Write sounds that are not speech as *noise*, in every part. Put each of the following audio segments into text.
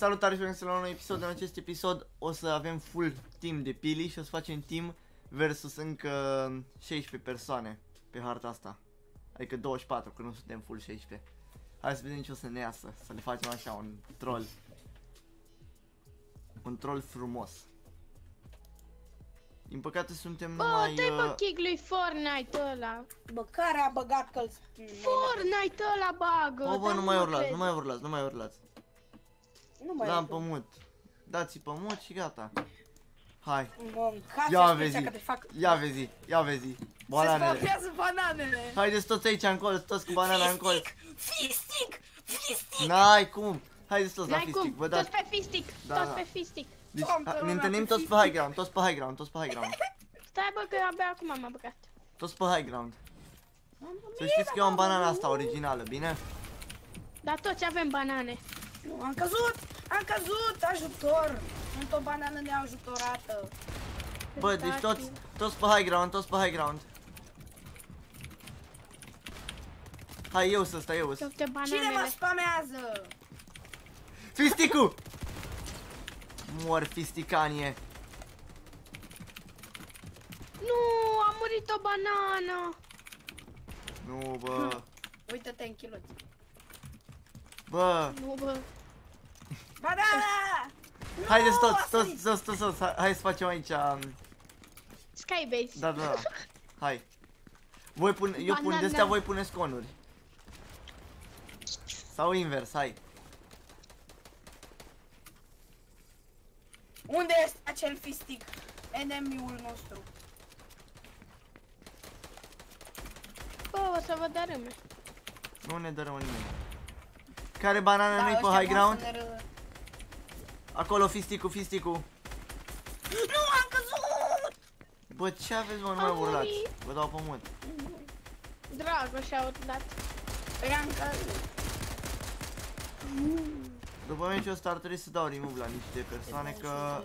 Salutare și bine la un episod. În acest episod o să avem full team de pili și o să facem team versus încă 16 persoane pe harta asta. Adică 24, că nu suntem full 16. Hai să vedem ce o să ne iasă, să le facem așa un troll. Un troll frumos. Din păcate suntem Bă, numai... dai bă uh, kick lui Fortnite ăla. Bă, care a băgat că Fortnite ăla bagă. Bă, bă, dar nu mai mă urlați, cred. nu mai urlați, nu mai urlați. Nu mai Da, pe mut. Dați pe mut și gata. Hai, Mă, hai ia să vezi, că te fac... ia vezi, ia vezi. Se Bananele. spawnează bananele. Haideți toți aici în colț, toți cu banana în colț. Fistic, fistic. N-ai cum. Haideți toți la N-ai fistic, cum, vă toți dați. pe fistic, Da, toți da. pe fistic. Deci, Doamne, a- ne ăla întâlnim pe toți pe fistic. high ground, toți pe high ground, toți pe high ground. *laughs* Stai bă că abia acum m-am băgat. Toți pe high ground. Să știți că eu am banana asta originală, bine? Dar toți avem banane. Nu, am căzut, am căzut, ajutor. Sunt o banană neajutorată. Bă, deci toți, toți pe high ground, toți pe high ground. Hai, eu să stai, eu să. Toate Cine mă bananele. spamează? Fisticu! Mor fisticanie. Nu, a murit o banană. Nu, bă. Uită-te în chiloți. Bă, Nu bă. Banana! Nu, haideți a toți, toți, sărit. toți, toți, toți, hai- hai să facem aici. um, Skybase. Da, da, da. Hai. Voi pun, eu pun Banana. de astea, voi puneți conuri. Sau invers, hai. Unde este acel fistic? Enemiul nostru. Bă, o să vă dărâme. Nu ne dărăm nimeni. Care banana Da, nu-i pe ăștia high vor ground? Să ne ră- Acolo fisticu, fisticu. Nu, am căzut! Bă, ce aveți, mă, nu mai Am urlați. murit. Vă dau pământ. Dragoș a urlat. Păi am căzut. După mine ce o să ar trebui să dau remove la niște persoane că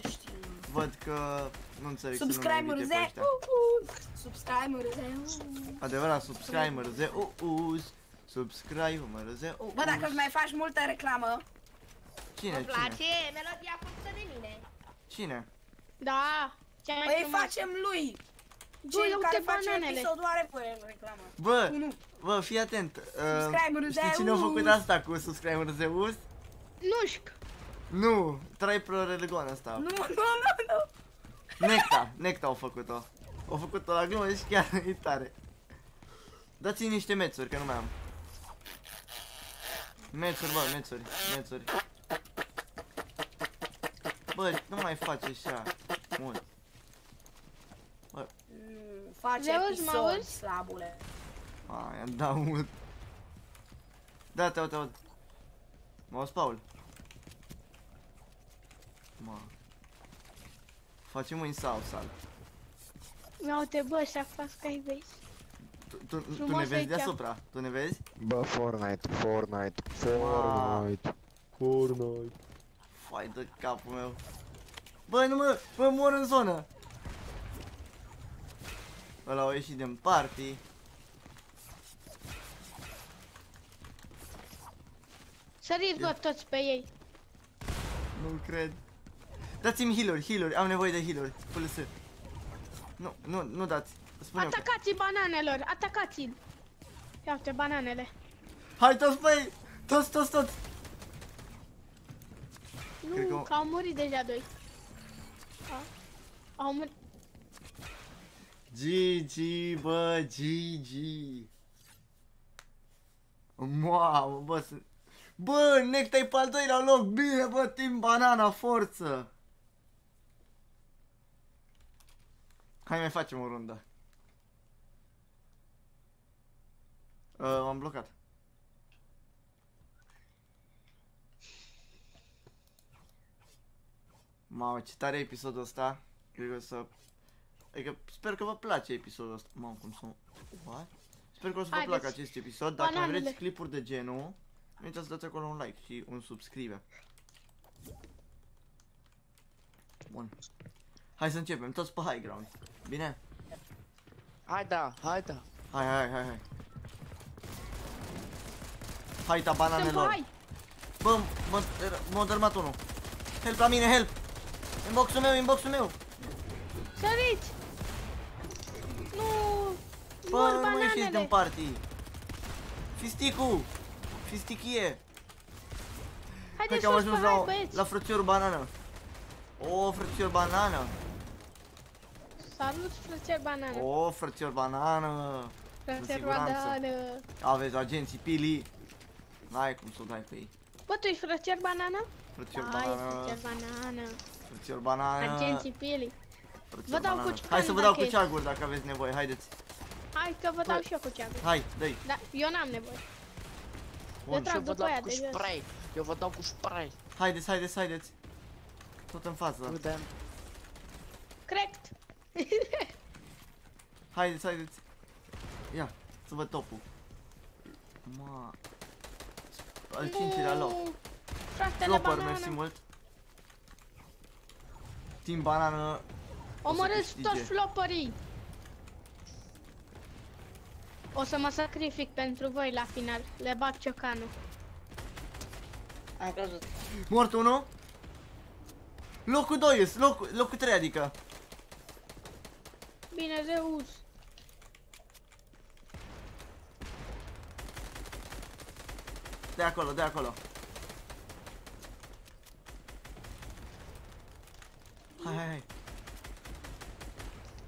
văd că nu înțeleg să nu Subscriber ne invite pe ze. ăștia. uh, uh. Subscriber ze. uh. Adevărat, subscriber ze uh, Subscriber ze uh, Bă, dacă îți mai faci multă reclamă, Cine, Îmi cine? place melodia făcută de mine. Cine? Da. Cea mai Păi frumos. facem lui. Bă, Cel ia care uite face bananele. episodul are voie în reclamă. Bă, Nu. bă, fii atent. Uh, Subscriber știi Zeus. cine a făcut asta cu subscriber Zeus? Nu știu. Nu, trai pro religon asta. Nu, nu, nu, nu. Necta, Necta au făcut-o. Au făcut-o la glumă și chiar e tare. Dați-mi niște mețuri, că nu mai am. Mețuri, bă, mețuri, mețuri. Bă, nu mai face așa mult. Nu, Face Zeus, mă episod, auzi? slabule. A, i-am dat mult. Da, te aud, te aud. Mă auzi, Paul? Mă. Facem un sau sal. Ia uite, bă, ăștia fac Skybase. Tu, tu, tu Frumos ne vezi aici. deasupra? Tu ne vezi? Bă, Fortnite, Fortnite, Fortnite. Fortnite. Fai de capul meu. Bă, nu mă, mă mor în zonă. Ăla au ieșit din party. Săriți, bă, toți pe ei. Nu cred. Dați-mi healuri, healuri, am nevoie de healuri. FLS. Nu, nu, nu dați. Spune că. Atacați bananelor, atacați-l. Ia uite, bananele. Hai toți băi! Toți, toți, toți! Cred Nu, că- că au murit deja doi. A, au murit. GG, bă, GG. Mamă, bă, sunt... Bă, Necta e pe al doilea loc, bine, bă, Team Banana, forță! Hai mai facem o rundă. Uh, m-am blocat. Mamă, ce tare e episodul ăsta. Cred că o să... Adică sper că vă place episodul ăsta. Mamă, cum să... What? Sper că o să vă Haideți. placă acest episod. Dacă Bananele. vreți clipuri de genul, nu uitați să dați acolo un like și un subscribe. Bun. Hai să începem, toți pe high ground. Bine? Hai da, hai da. Hai, hai, hai, hai. Hai, ta Suntem pe bananelor. hai. Bă, mă, m-a dărmat unul. Help la mine, help! Inboxul meu, inboxul meu! Săriți! Nu! Bă, Mor nu mai ieșiți din bananele! party! Fisticu! Fistichie! Hai Haideți că am sus ajuns pe hai, la, băieți! la frățior banană. O, frățior banană. Salut, frățel banană! O, frățior banană. Frățel siguranță. banană! Aveți agenții pili. N-ai cum să o dai pe ei. Bă, tu ești frățel banană? Frățior Da, e banană. frățel banană! Frățior banană. Agenții pili! frățior Vă dau banană. cu Hai să vă dau cu dacă e. ceaguri dacă aveți nevoie, haideți. Hai că vă dau și eu cu ceagul. Hai, dă-i. Da, eu n-am nevoie. Bun. trag Eu vă după dau aia cu de jos. spray. Eu vă dau cu spray. Haideți, haideți, haideți. Tot în față. Uite. Corect! *laughs* Haideți, haideți. Ia, să văd topul. Ma. Al cincilea loc. Nu. Fratele Flopper, mersi banană! mult. Team banană. Omorâți câștige. toți flopării! O să mă sacrific pentru voi la final. Le bag ciocanul. Am căzut. Mort unul. Locul 2, locul, locul 3 adică. Bine, Zeus. De acolo, de acolo. Hai, hai, hai.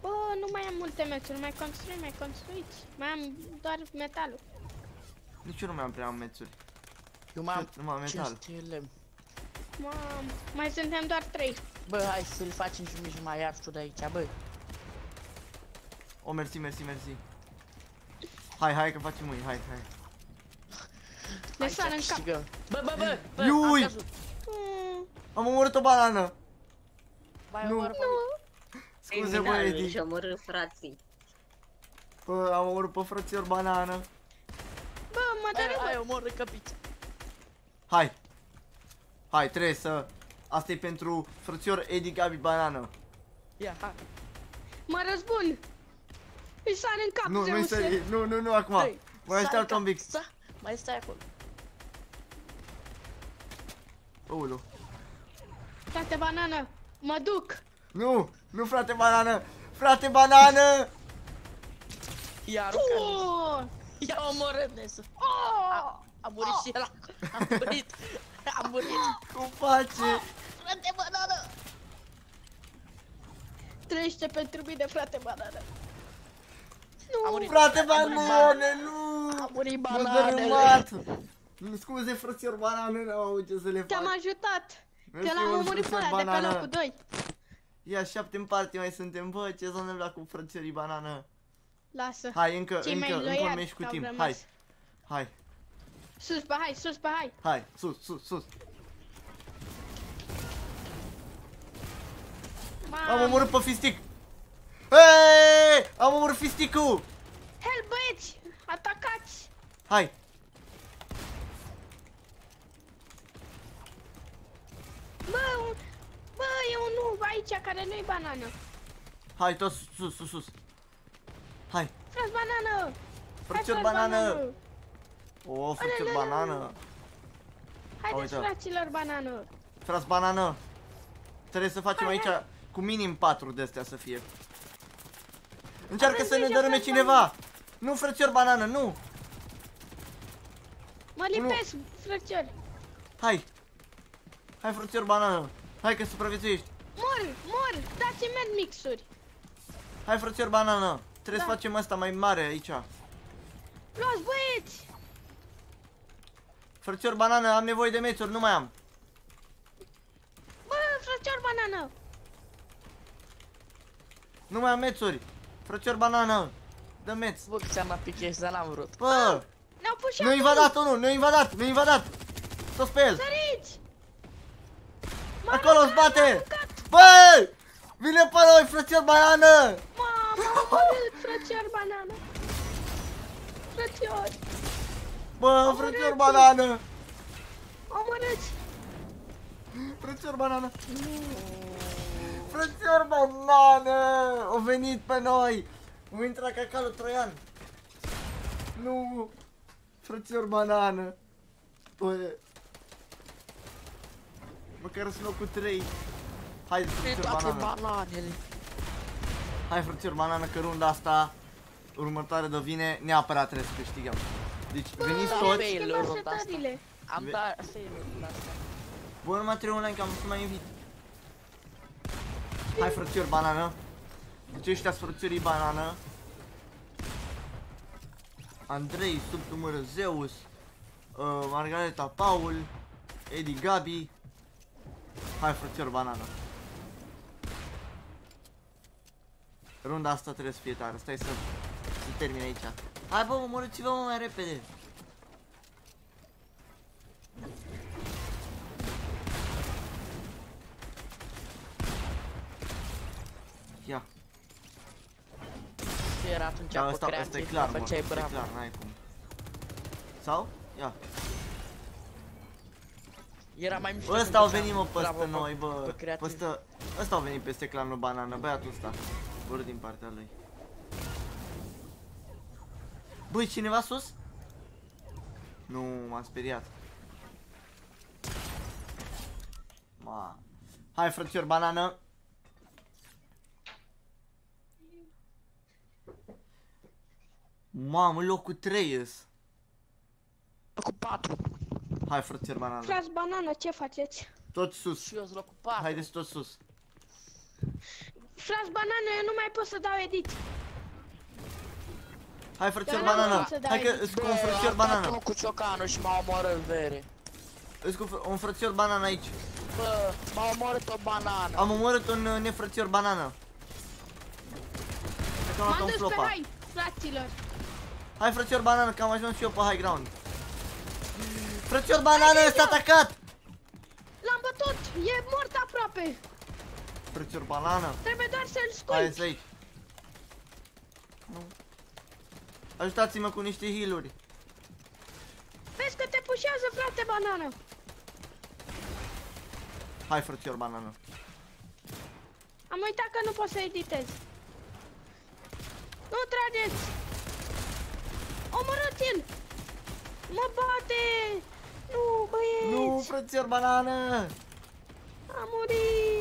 Bă, nu mai am multe mețuri. Mai construi, mai construiți. Mai am doar metalul. Nici eu nu mai am prea mețuri. Eu mai am Numai metal. 500 lemn. Mam, mai suntem doar trei. Bă, hai să-l facem și mici mai iarțul de aici, bă. O, mersi, mersi, mersi. Hai, hai că facem mâini, hai, hai. Ne Aici sară în cap. câștigăm. Bă, bă, bă, bă, Iui! am căzut. Mm, Am omorât o banană. Mai Nu. omoră pe nu. Scuze, bă, Criminalul Edi. își omorâ frații. Bă, am omorât pe frățior banană. Bă, mă Hai, dărâmă. hai, omoră căpița. Hai. Hai, trebuie să... Asta e pentru frățior Edi Gabi Banană. Ia, hai. Mă răzbun. Îi sar în cap, Nu, nu-i Zeuse. să... Nu, nu, nu, acum. Hai, Mai stai așteaptă ca- un pic. Sta, mai stai acolo. Ulu. Frate banană, mă duc. Nu, nu frate banană. Frate banană. Ia, aruncă Oh! Ia, omoră Nesu. Oh! A murit și el. A murit. A murit. Cum face? Frate, banană. Trăiește pentru mine, frate banană. A Nu, murit. Frate A murit banane, nu. A murit M-a bananele. dărâmat. Nu, Scuze, frățior banane, n-am avut ce să le fac. te-am ajutat. Mersi Că l-am mult, omorât pe frățior ăla de pe banană. locul 2. Ia, șapte în parte mai suntem. Bă, ce s-a întâmplat cu frățiorii banană? Lasă. Hai, încă, Cei mai încă, încă un loiali meci cu au timp. rămas. Hai, hai, Sus pe hai, sus pe hai. hai, sus, sus, sus. Am Mamă. omorât pe fistic. Hei, am omorât fisticul. Help, băieți! Atacați! Hai. Bă, un... bă, e un noob aici care nu-i banană. Hai, tot sus, sus, sus. Hai. Frați banană! Frățior Hai, frați banană. O, frățior Alelele. banană. Haideți, Uite. fraților banană! Fras banană. Trebuie să facem Hai, aici cu minim 4 de astea să fie. Încearcă Avem să ne grijă, dărâme Fras cineva. Nu, frățior banană, nu. Mă lipesc, frățiori! Hai. Hai, frățior banană. Hai că supraviețuiești. Mor, mor! Dați-mi med mixuri! Hai, frățior banană. Trebuie să Da. facem asta mai mare aici. Luați, băieți! Frățior banană, am nevoie de mețuri, nu mai am. Bă, frățior banană! Nu mai am mețuri. Frățior banană. Dă meț. Bă, că ți-am apichet, dar n-am vrut. Bă, Ne-au pus și ne-a acolo! invadat unul, ne-a invadat, ne-a invadat. Sos pe el. Săriți! M-a Acolo îți aruncat, m-a bate. aruncat. Bă, vine pe noi, frățior banană. Mamă, am omorât, frățior banană! Frățiori! Bă, frățior banană. Omorâți! Frățior banană. Frățior banană. Au venit pe noi. Au intrat ca calul troian. Nu. Frățior banană. Bă. Măcar sunt locul 3. Hai, Pe frățior toate banană. bananele. Hai, frățior banană, că runda asta următoare de vine, neapărat trebuie să câștigăm. Deci, veniți da, toți. pe- Schimba runda asta. setările. Am Ve- dat fail asta. Bă, nu mai trebuie online, că am să mai invit. Hai, frățior banană. Deci ăștia sunt frățiorii banană. Andrei, sub numărul Zeus, uh, Margareta Paul, Edi Gabi. Hai, frățior banană. Runda asta trebuie să fie tare, stai să, să termin aici. Hai bă, omorâți-vă mă mai repede. Ia. Și era atunci Da, pe asta, asta creație, e clar, te mă, făceai asta e bravo. clar, n-ai cum. Sau? Ia. Era mai mișto. Ăsta când au făceam venit, mă, bravo peste pe- noi, bă. pe creativ. Peste... Ăsta au venit peste clanul banană, băiatul ăsta. Vor din partea lui. Băi, cineva sus? Nu, m-am speriat. Ma. Hai, frățior, banană. Mamă, locul 3 -s. Cu 4. Hai, frățior, banană. Frați banană, ce faceți? Tot sus. Și eu sunt locul 4. Haideți tot sus. Frați banană, eu nu mai pot să dau edit. Hai, frățior, Eu n-am banană. cum să dau Hai că edit. îți cu un frățior banană. unul cu ciocanul și m-a omorât vere. Îți cu fr- un frățior banană aici. Bă, m-a omorât o banană. Am omorât un uh, nefrățior banană. Cred că am luat M-am un dus pe flopa. hai, fraților. Hai frățior banană, că am ajuns și eu pe high ground. Frățior banană este atacat! L-am bătut, e mort aproape. Frățior banană. Trebuie doar să-l Hai sculpi. să aici. Nu. Ajutați-mă cu niște healuri. Vezi că te pușează, frate, banană. Hai frățior banană. Am uitat că nu pot să editez. Nu trageți! Omorâți-l! Mă bate! Nu, băieți! Nu, frățior banană! Am murit!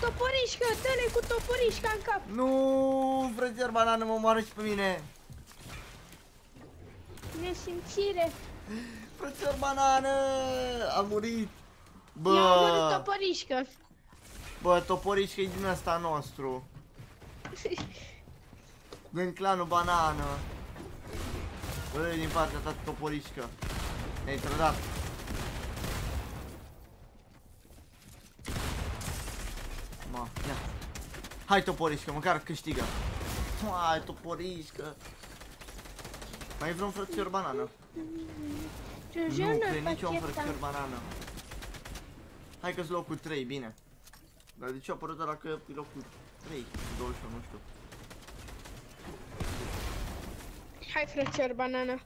Toporișcă, dă cu toporișca în cap! Nu, frățior banană, mă omoară și pe mine. Nesimțire! Frățior banană! Am murit. I-a omorât Bă, toporișcă! bă, toporișcă e din ăsta nostru. *laughs* Din clanul banană. Bă, din partea ta toporișcă. Ne-ai trădat. Ma, ia. Hai toporișcă, măcar câștigă. Hai toporișcă. Mai e vreun frățior banană? Nu, cred nici un frățior banană. Hai că-s locul 3, bine. Dar de ce a apărut ăla că e locul 3? 21, nu știu. Hai, frățior, banană!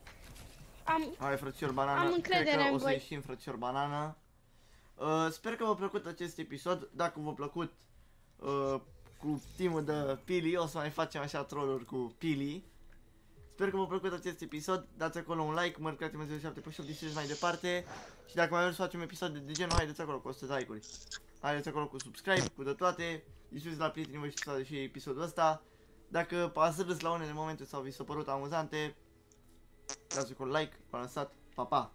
Am... Hai frățior banană, Am încredere cred că în o să voi. ieșim frățior banană. Uh, sper că v-a plăcut acest episod. Dacă v-a plăcut uh, cu timul de Pili, o să mai facem așa trolluri cu Pili. Sper că v-a plăcut acest episod. Dați acolo un like, marcați-mă 07 pe shop, distrigeți mai departe. Și dacă mai vreți să facem episoade de genul, haideți acolo cu 100 like-uri. Haideți acolo cu subscribe, cu de toate. Distribuiți la prietenii voștri să vadă și episodul ăsta. Dacă ați râs la unele momente sau vi s-a părut amuzante, dați acolo like, v-am lăsat, pa, pa!